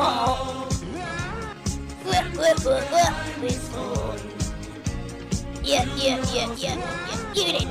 Oh. What, what, what. This. Yeah, yeah, yeah, yeah, yeah. Get it.